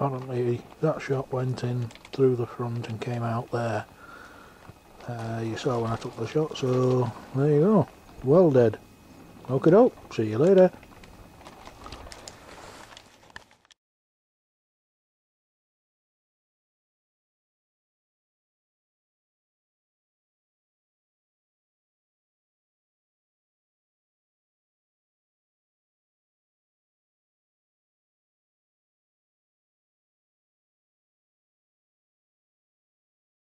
apparently that shot went in through the front and came out there. Uh, you saw when I took the shot, so there you go. Well dead. Okie doke. See you later.